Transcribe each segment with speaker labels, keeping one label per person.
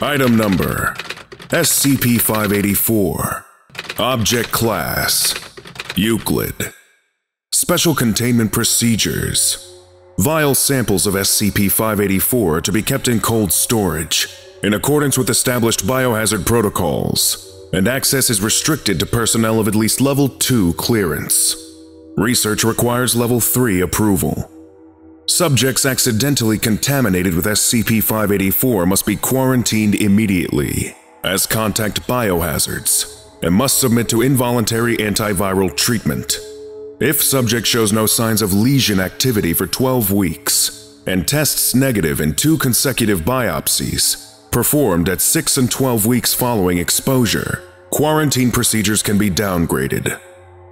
Speaker 1: Item number SCP-584 Object Class Euclid Special Containment Procedures Vial samples of SCP-584 are to be kept in cold storage in accordance with established biohazard protocols, and access is restricted to personnel of at least Level 2 clearance. Research requires Level 3 approval. Subjects accidentally contaminated with SCP-584 must be quarantined immediately as contact biohazards and must submit to involuntary antiviral treatment. If subject shows no signs of lesion activity for 12 weeks and tests negative in two consecutive biopsies performed at 6 and 12 weeks following exposure, quarantine procedures can be downgraded.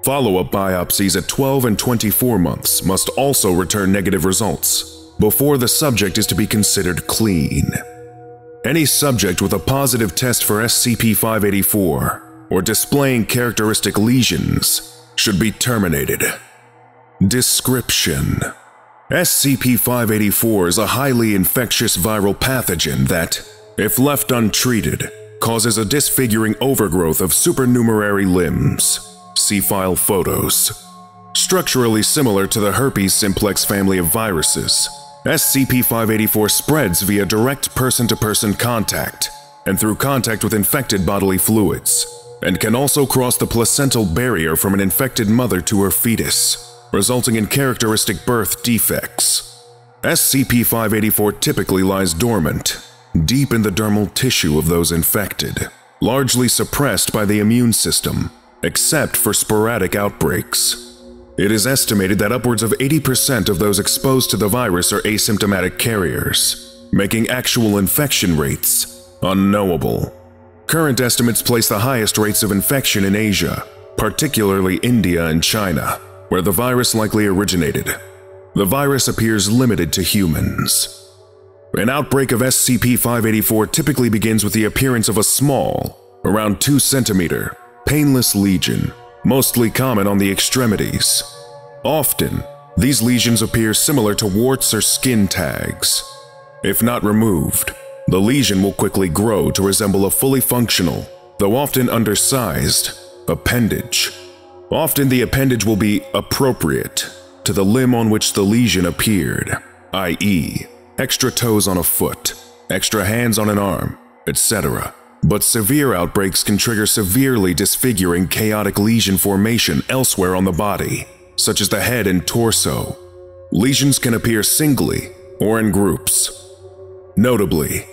Speaker 1: Follow-up biopsies at 12 and 24 months must also return negative results before the subject is to be considered clean. Any subject with a positive test for SCP-584 or displaying characteristic lesions should be terminated. Description SCP-584 is a highly infectious viral pathogen that, if left untreated, causes a disfiguring overgrowth of supernumerary limbs See file photos. Structurally similar to the herpes simplex family of viruses, SCP-584 spreads via direct person-to-person -person contact and through contact with infected bodily fluids, and can also cross the placental barrier from an infected mother to her fetus, resulting in characteristic birth defects. SCP-584 typically lies dormant, deep in the dermal tissue of those infected, largely suppressed by the immune system except for sporadic outbreaks. It is estimated that upwards of 80% of those exposed to the virus are asymptomatic carriers, making actual infection rates unknowable. Current estimates place the highest rates of infection in Asia, particularly India and China, where the virus likely originated. The virus appears limited to humans. An outbreak of SCP-584 typically begins with the appearance of a small, around 2 centimeter, painless lesion, mostly common on the extremities. Often, these lesions appear similar to warts or skin tags. If not removed, the lesion will quickly grow to resemble a fully functional, though often undersized, appendage. Often the appendage will be appropriate to the limb on which the lesion appeared, i.e., extra toes on a foot, extra hands on an arm, etc. But severe outbreaks can trigger severely disfiguring chaotic lesion formation elsewhere on the body, such as the head and torso. Lesions can appear singly or in groups. Notably,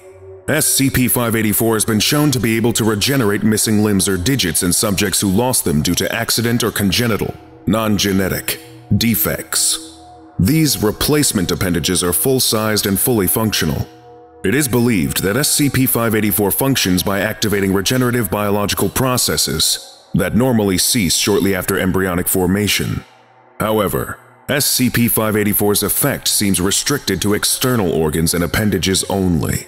Speaker 1: SCP-584 has been shown to be able to regenerate missing limbs or digits in subjects who lost them due to accident or congenital, non-genetic, defects. These replacement appendages are full-sized and fully functional, it is believed that SCP-584 functions by activating regenerative biological processes that normally cease shortly after embryonic formation. However, SCP-584's effect seems restricted to external organs and appendages only.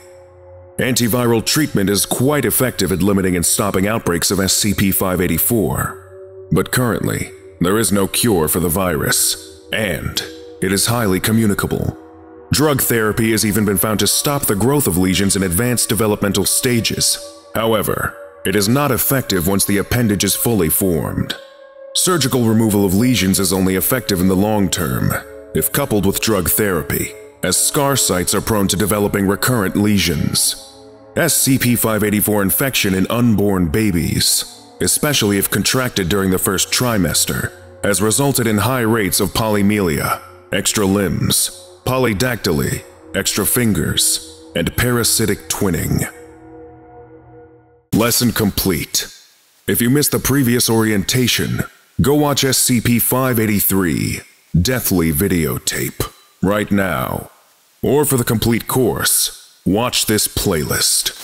Speaker 1: Antiviral treatment is quite effective at limiting and stopping outbreaks of SCP-584, but currently, there is no cure for the virus, and it is highly communicable. Drug therapy has even been found to stop the growth of lesions in advanced developmental stages. However, it is not effective once the appendage is fully formed. Surgical removal of lesions is only effective in the long term, if coupled with drug therapy, as scar sites are prone to developing recurrent lesions. SCP-584 infection in unborn babies, especially if contracted during the first trimester, has resulted in high rates of polymelia, extra limbs, polydactyly, extra fingers, and parasitic twinning. Lesson complete. If you missed the previous orientation, go watch SCP-583, Deathly Videotape, right now. Or for the complete course, watch this playlist.